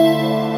Música